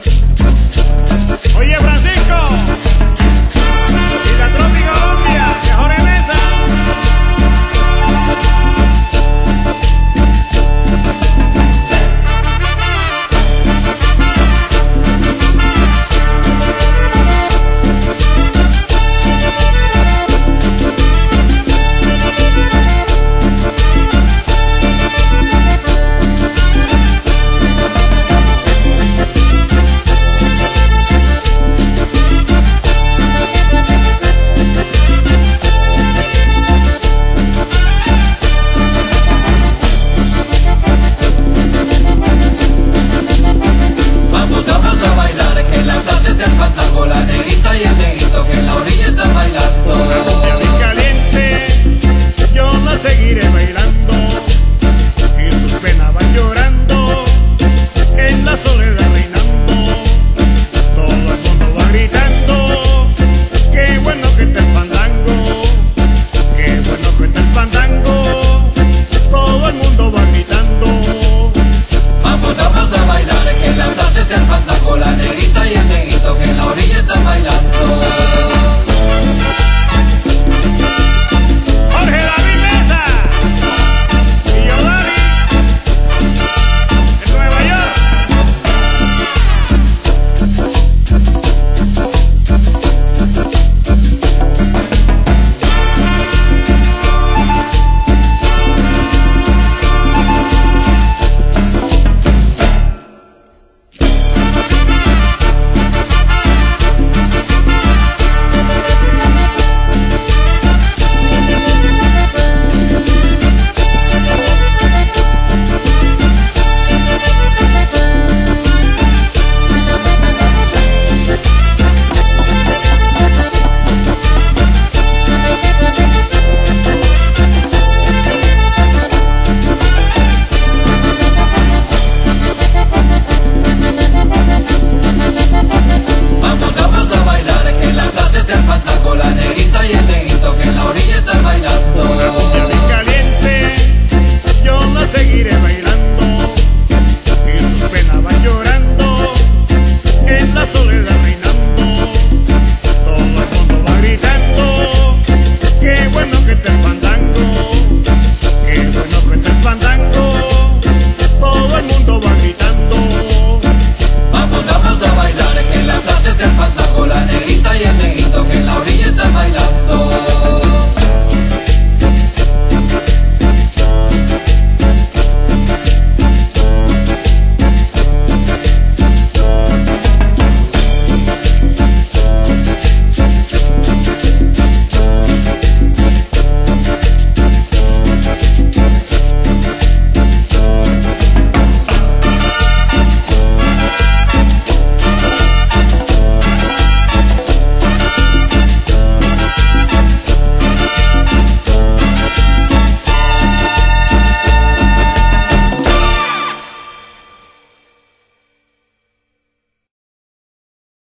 Thank seguiré bailando.